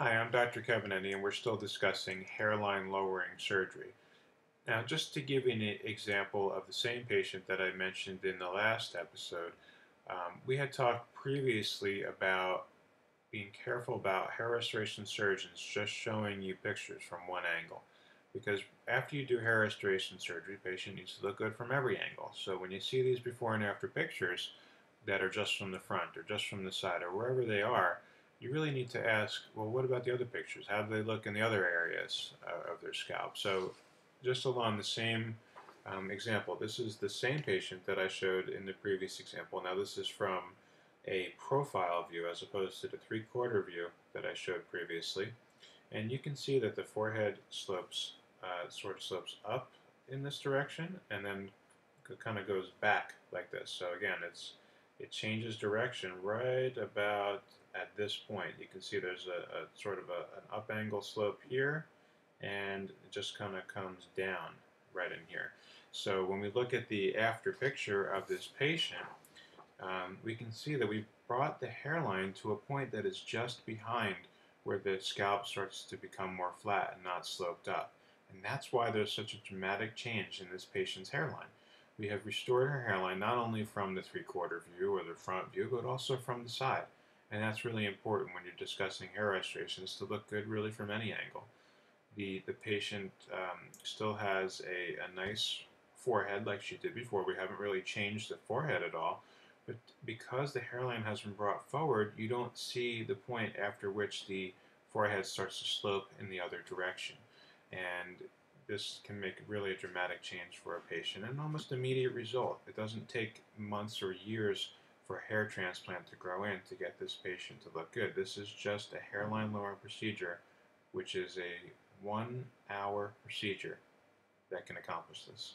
Hi, I'm Dr. Kevin Ende, and we're still discussing hairline lowering surgery. Now, just to give you an example of the same patient that I mentioned in the last episode, um, we had talked previously about being careful about hair restoration surgeons just showing you pictures from one angle. Because after you do hair restoration surgery, the patient needs to look good from every angle. So when you see these before and after pictures that are just from the front or just from the side or wherever they are, you really need to ask, well, what about the other pictures? How do they look in the other areas uh, of their scalp? So just along the same um, example, this is the same patient that I showed in the previous example. Now this is from a profile view as opposed to the three-quarter view that I showed previously. And you can see that the forehead slopes, uh, sort of slopes up in this direction and then kind of goes back like this. So again, it's it changes direction right about at this point. You can see there's a, a sort of a, an up angle slope here and it just kind of comes down right in here. So when we look at the after picture of this patient, um, we can see that we've brought the hairline to a point that is just behind where the scalp starts to become more flat and not sloped up. And that's why there's such a dramatic change in this patient's hairline. We have restored her hairline not only from the three-quarter view or the front view, but also from the side. And that's really important when you're discussing hair restoration, is to look good really from any angle. The, the patient um, still has a, a nice forehead like she did before. We haven't really changed the forehead at all. But because the hairline has been brought forward, you don't see the point after which the forehead starts to slope in the other direction. And this can make really a dramatic change for a patient and almost immediate result. It doesn't take months or years for hair transplant to grow in to get this patient to look good. This is just a hairline lowering procedure, which is a one hour procedure that can accomplish this.